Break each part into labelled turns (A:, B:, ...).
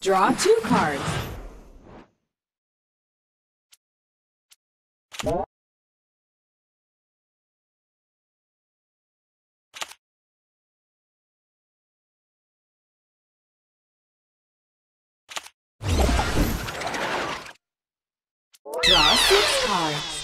A: Draw two cards. Draw six cards.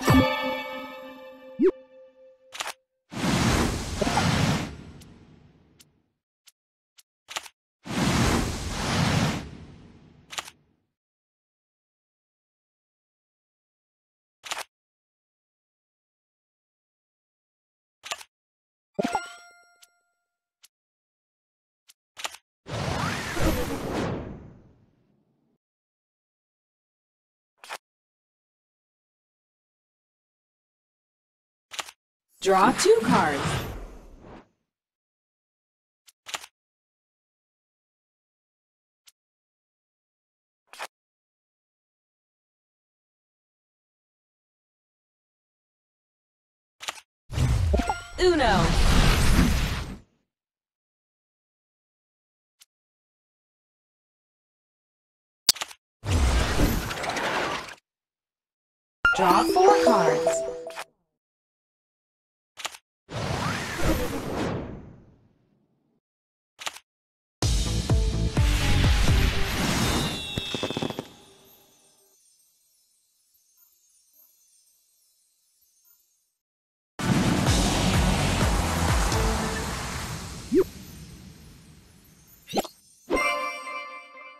A: you Draw two cards. Uno. Draw four cards.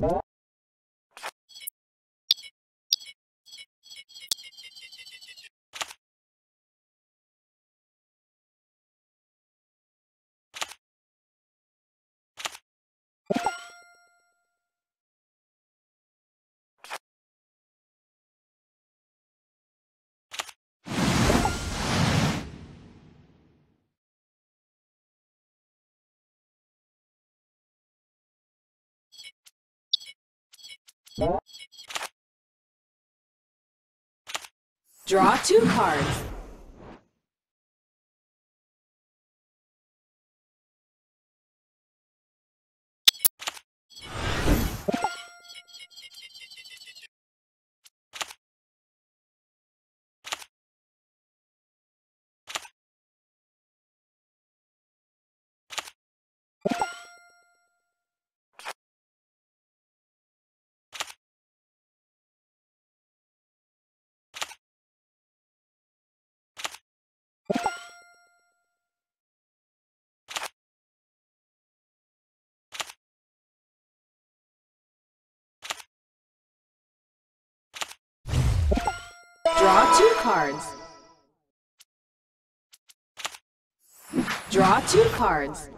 A: you Draw two cards. Draw two cards. Draw two cards.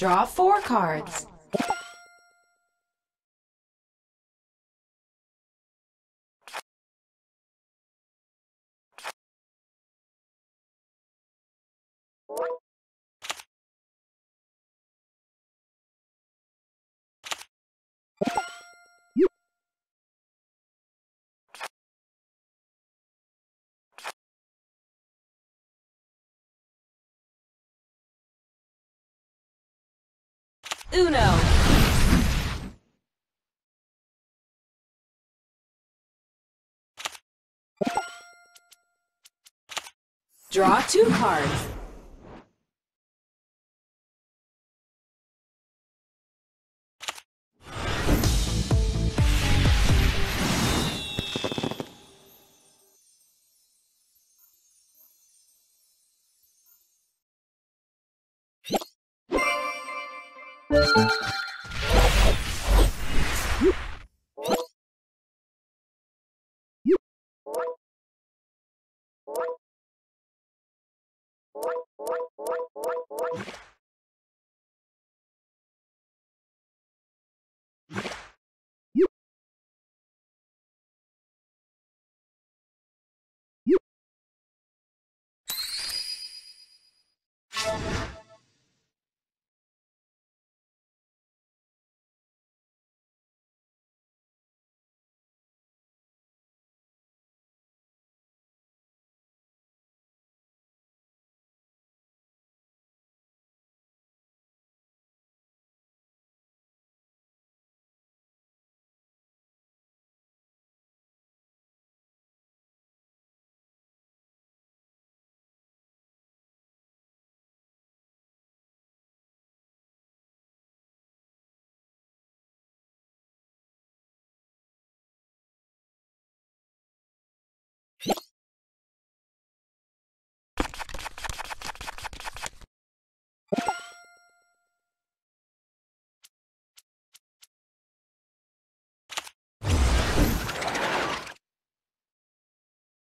A: Draw four cards. Uno. Draw two cards. Draw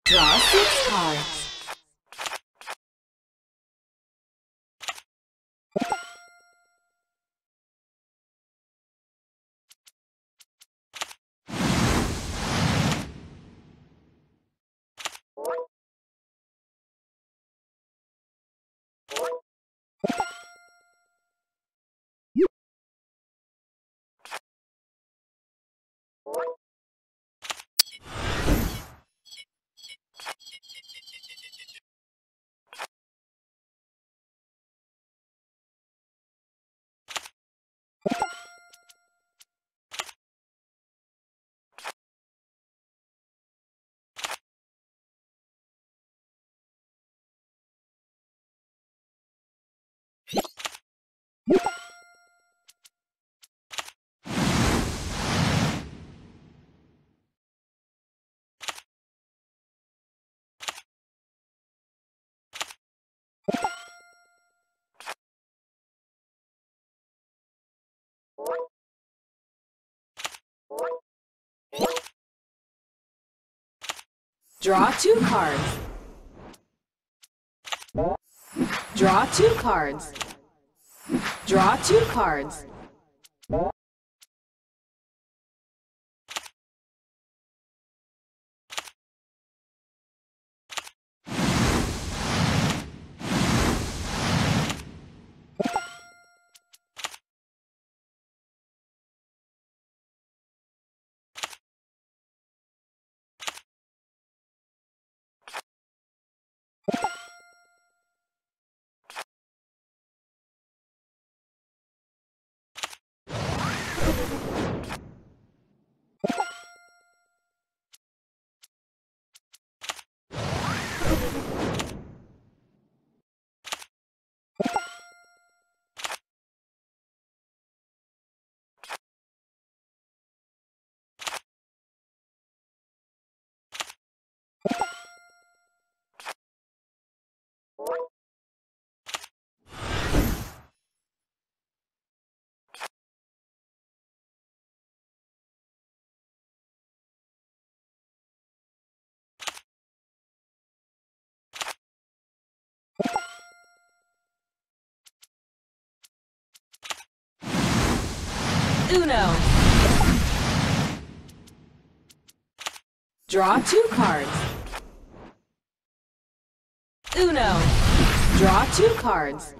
A: six cards. Draw two cards. Draw two cards. Draw two cards. いいね。Uno. Draw two cards. Uno. Draw two cards.